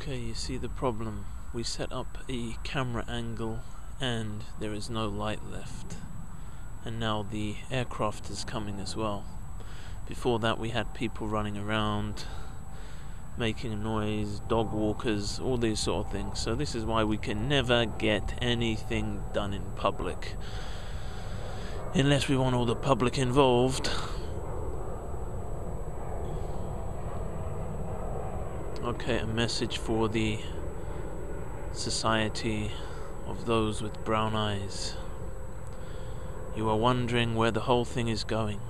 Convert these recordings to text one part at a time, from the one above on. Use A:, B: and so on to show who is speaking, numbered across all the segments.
A: Okay, you see the problem. We set up a camera angle and there is no light left. And now the aircraft is coming as well. Before that, we had people running around, making a noise, dog walkers, all these sort of things. So, this is why we can never get anything done in public. Unless we want all the public involved. Okay, a message for the society of those with brown eyes. You are wondering where the whole thing is going.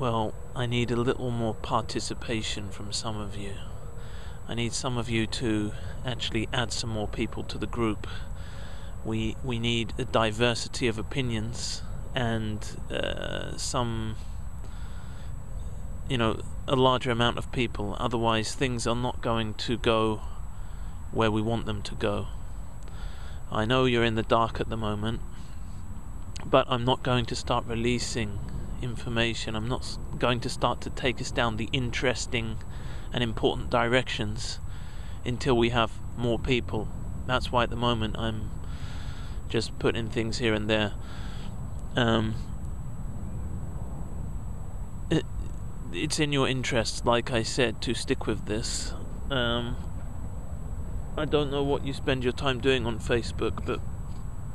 A: Well, I need a little more participation from some of you. I need some of you to actually add some more people to the group. We we need a diversity of opinions and uh, some, you know, a larger amount of people. Otherwise, things are not going to go where we want them to go. I know you're in the dark at the moment, but I'm not going to start releasing information. I'm not going to start to take us down the interesting and important directions until we have more people. That's why at the moment I'm just putting things here and there. Um, it, it's in your interest, like I said, to stick with this. Um, I don't know what you spend your time doing on Facebook, but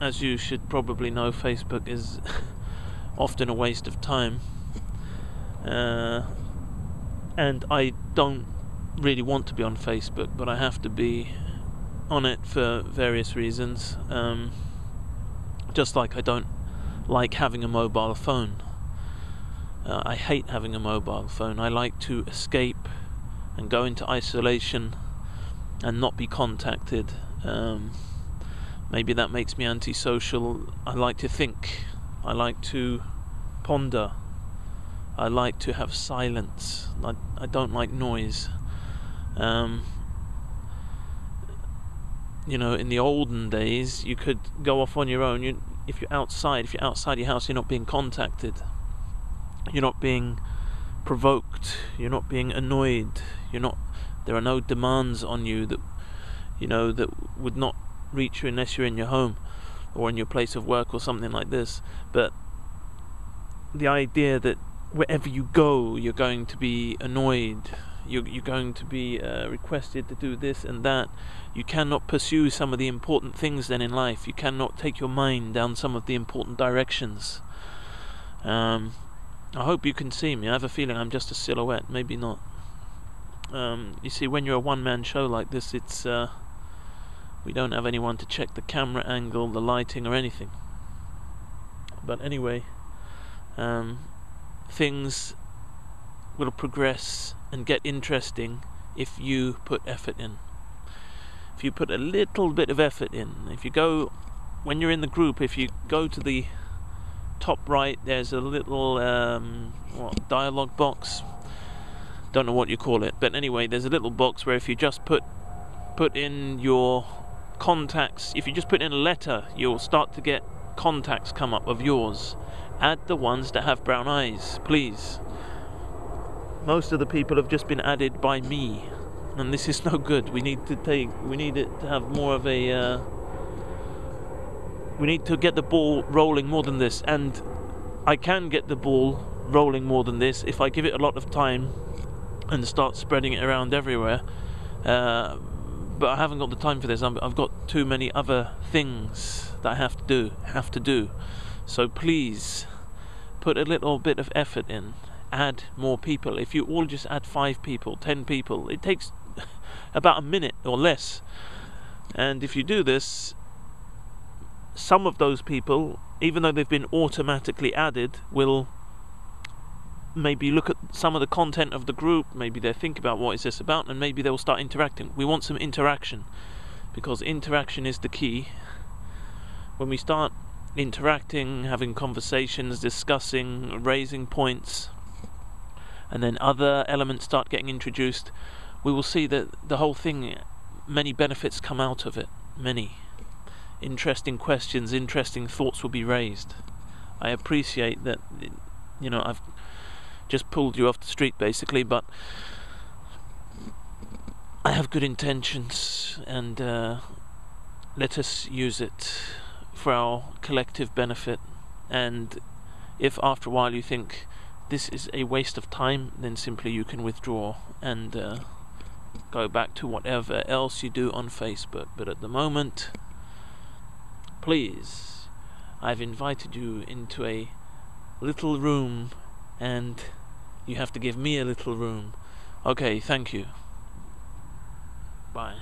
A: as you should probably know, Facebook is often a waste of time. Uh, and I don't really want to be on Facebook, but I have to be on it for various reasons. Um, just like I don't like having a mobile phone. Uh, I hate having a mobile phone. I like to escape and go into isolation and not be contacted. Um, maybe that makes me antisocial. I like to think. I like to ponder. I like to have silence. I, I don't like noise. Um, you know, in the olden days, you could go off on your own. You, if you're outside, if you're outside your house, you're not being contacted. You're not being provoked. You're not being annoyed. You're not there are no demands on you that you know that would not reach you unless you're in your home or in your place of work or something like this. But the idea that wherever you go, you're going to be annoyed, you're, you're going to be uh, requested to do this and that. You cannot pursue some of the important things then in life. You cannot take your mind down some of the important directions. Um, I hope you can see me. I have a feeling I'm just a silhouette. Maybe not. Um, you see, when you're a one-man show like this, it's uh, we don't have anyone to check the camera angle, the lighting, or anything. But anyway, um, things will progress and get interesting if you put effort in. If you put a little bit of effort in, if you go when you're in the group, if you go to the top right, there's a little um, what, dialogue box don't know what you call it, but anyway, there's a little box where if you just put put in your contacts, if you just put in a letter, you'll start to get contacts come up of yours. Add the ones that have brown eyes, please. Most of the people have just been added by me, and this is no good. We need to take, we need it to have more of a. Uh, we need to get the ball rolling more than this, and I can get the ball rolling more than this if I give it a lot of time and start spreading it around everywhere. Uh, but I haven't got the time for this. i have got too many other things that I have to do. Have to do. So please put a little bit of effort in. Add more people. If you all just add five people, ten people, it takes about a minute or less. And if you do this, some of those people, even though they've been automatically added, will maybe look at some of the content of the group, maybe they'll think about what is this about, and maybe they'll start interacting. We want some interaction because interaction is the key. When we start interacting, having conversations, discussing, raising points, and then other elements start getting introduced, we will see that the whole thing, many benefits come out of it. Many. Interesting questions, interesting thoughts will be raised. I appreciate that, you know, I've just pulled you off the street basically, but I have good intentions, and uh, let us use it for our collective benefit. And if after a while you think this is a waste of time, then simply you can withdraw and uh, go back to whatever else you do on Facebook. But at the moment, please, I've invited you into a little room and you have to give me a little room. Okay, thank you. Bye.